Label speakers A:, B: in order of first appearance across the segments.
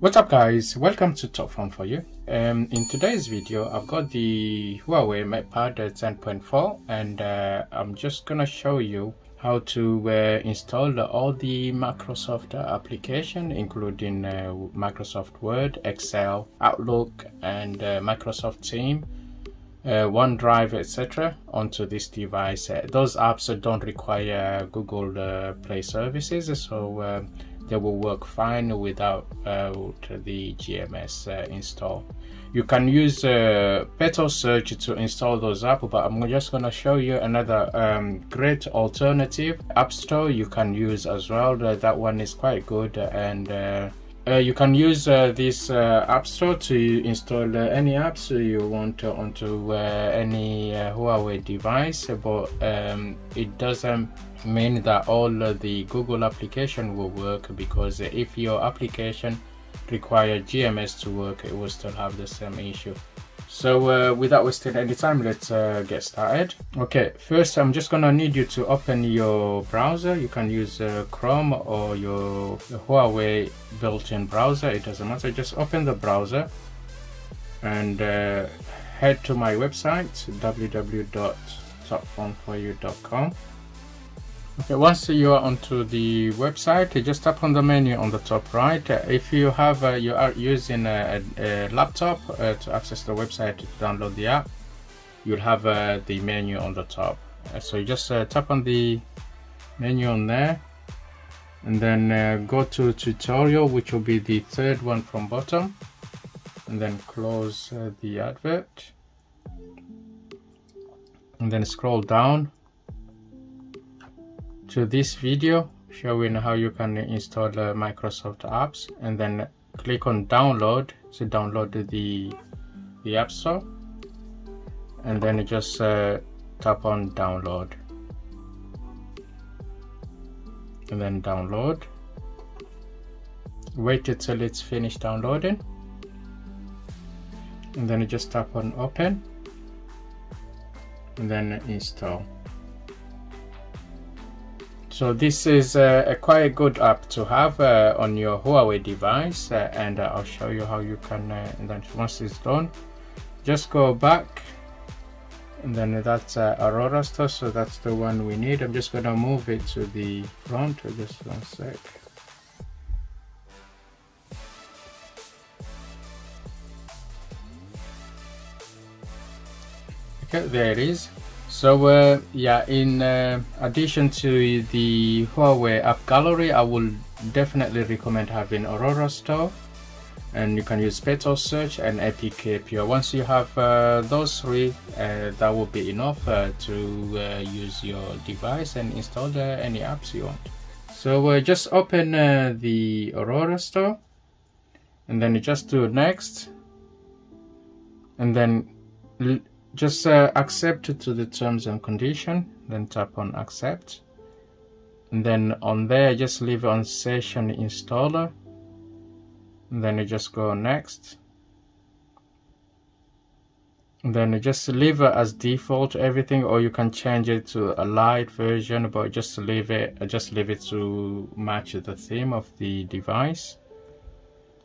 A: What's up guys, welcome to Top Phone for you. Um, in today's video I've got the Huawei MatePad 10.4 and uh, I'm just gonna show you how to uh, install all the Microsoft application including uh, Microsoft Word, Excel, Outlook and uh, Microsoft Team uh, OneDrive, etc., onto this device. Uh, those apps don't require Google uh, Play services, so they will work fine without uh, the GMS uh, install. You can use uh, Petal Search to install those apps, but I'm just going to show you another um, great alternative app store you can use as well. that one is quite good and uh, you can use uh, this uh, app store to install uh, any apps you want onto uh, any uh, Huawei device but um, it doesn't mean that all the Google application will work because if your application require GMS to work it will still have the same issue so uh, without wasting any time, let's uh, get started. Okay, first I'm just gonna need you to open your browser. You can use uh, Chrome or your Huawei built-in browser. It doesn't matter. Just open the browser and uh, head to my website www.topfone4u.com Okay, once you are onto the website, just tap on the menu on the top right. If you have, uh, you are using a, a laptop uh, to access the website to download the app, you'll have uh, the menu on the top. Uh, so you just uh, tap on the menu on there, and then uh, go to tutorial, which will be the third one from bottom, and then close the advert, and then scroll down to this video showing how you can install uh, Microsoft apps and then click on download to download the the app store. And then just uh, tap on download. And then download. Wait until it's finished downloading. And then just tap on open. And then install so this is uh, a quite good app to have uh, on your Huawei device uh, and uh, I'll show you how you can uh, and then once it's done just go back and then that's uh, Aurora store so that's the one we need. I'm just gonna move it to the front just one sec. Okay there it is so uh, yeah, in uh, addition to the Huawei app gallery, I will definitely recommend having Aurora Store and you can use Petal Search and APK Pure. Once you have uh, those three, uh, that will be enough uh, to uh, use your device and install any apps you want. So just open the Aurora Store and then you just do next and then just uh, accept to the terms and condition then tap on accept. And then on there just leave on session installer. And then you just go next. And then you just leave it as default everything or you can change it to a light version but just leave it just leave it to match the theme of the device.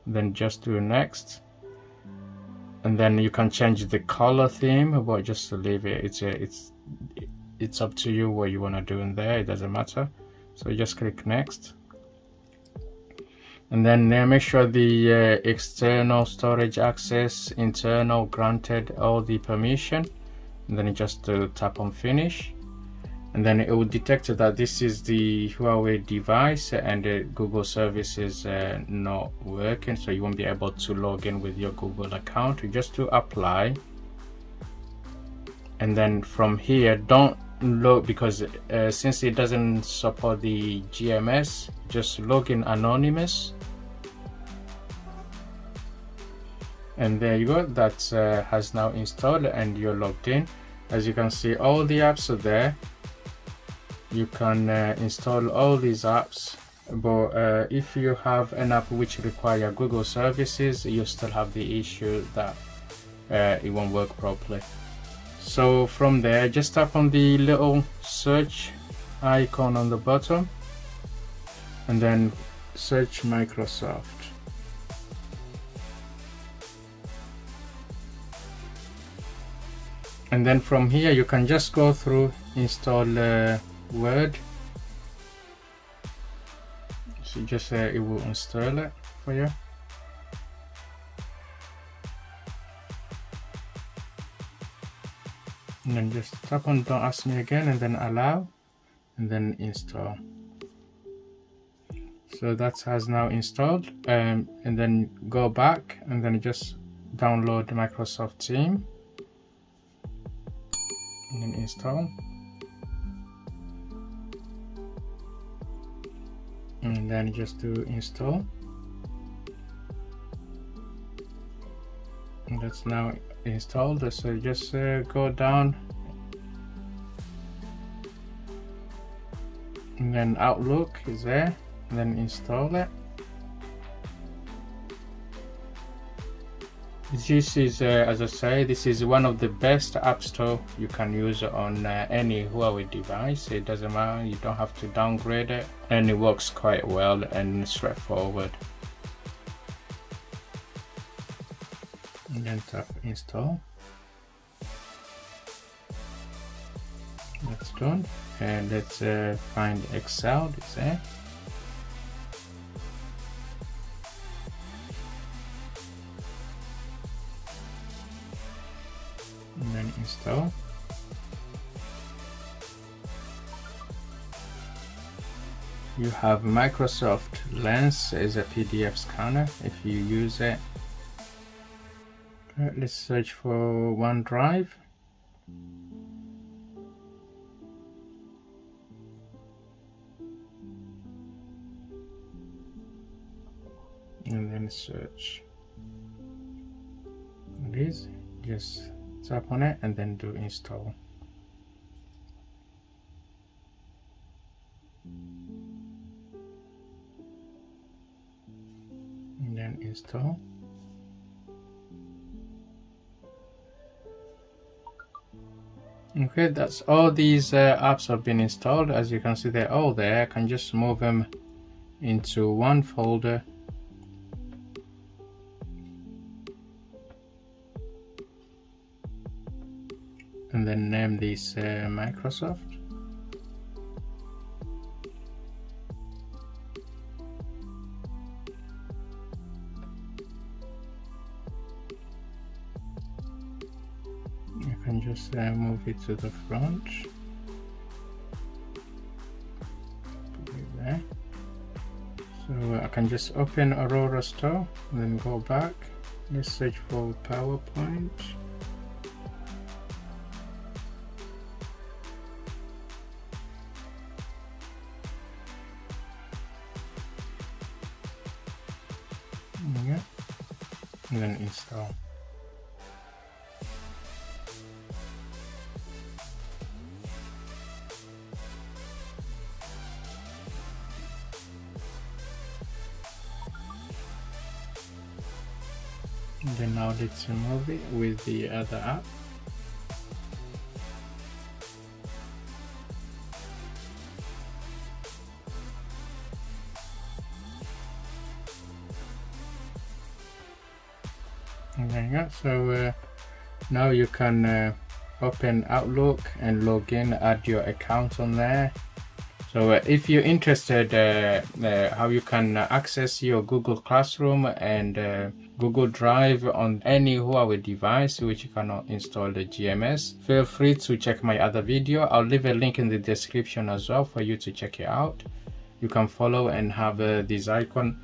A: Then just do next and then you can change the color theme but just leave it it's a, it's it's up to you what you want to do in there it doesn't matter. So just click next. And then uh, make sure the uh, external storage access internal granted all the permission. And then you just uh, tap on finish and then it will detect that this is the Huawei device and the Google service is uh, not working. So you won't be able to log in with your Google account. Just to apply. And then from here don't log because uh, since it doesn't support the GMS just log in anonymous. And there you go. That uh, has now installed and you're logged in. As you can see all the apps are there you can uh, install all these apps but uh, if you have an app which require Google services you still have the issue that uh, it won't work properly. So from there just tap on the little search icon on the bottom and then search Microsoft. And then from here you can just go through install uh, word. So just uh, it will install it for you. And then just tap on don't ask me again and then allow and then install. So that has now installed um, and then go back and then just download Microsoft Team. And then install and then just do install. And that's now installed so just uh, go down. And then Outlook is there and then install it this is uh, as I say this is one of the best app store you can use on uh, any Huawei device. It doesn't matter you don't have to downgrade it and it works quite well and straightforward. And then tap install. That's done. And let's uh, find Excel it's there install you have Microsoft Lens as a PDF scanner if you use it. Let's search for OneDrive. And then search. This just tap on it and then do install. And then install. Okay that's all these uh, apps have been installed. As you can see they're all there. I can just move them into one folder and then name this uh, Microsoft. You can just uh, move it to the front. So I can just open Aurora Store and then go back. Let's search for PowerPoint and then install. And then now let's move it with the other app there you go. So uh, now you can uh, open outlook and log in add your account on there. So uh, if you're interested uh, uh, how you can access your google classroom and uh, google drive on any huawei device which you cannot install the gms feel free to check my other video. I'll leave a link in the description as well for you to check it out. You can follow and have this icon.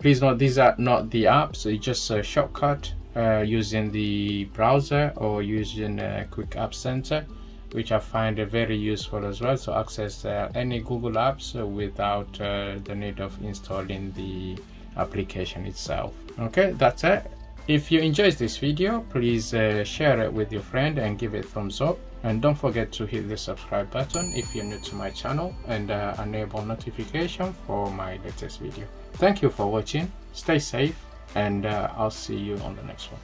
A: Please note these are not the apps it's just a shortcut uh, using the browser or using a quick app center which I find very useful as well So access uh, any Google apps without uh, the need of installing the application itself. Okay that's it. If you enjoyed this video please uh, share it with your friend and give it a thumbs up. And don't forget to hit the subscribe button if you're new to my channel and uh, enable notification for my latest video. Thank you for watching. Stay safe and uh, I'll see you on the next one.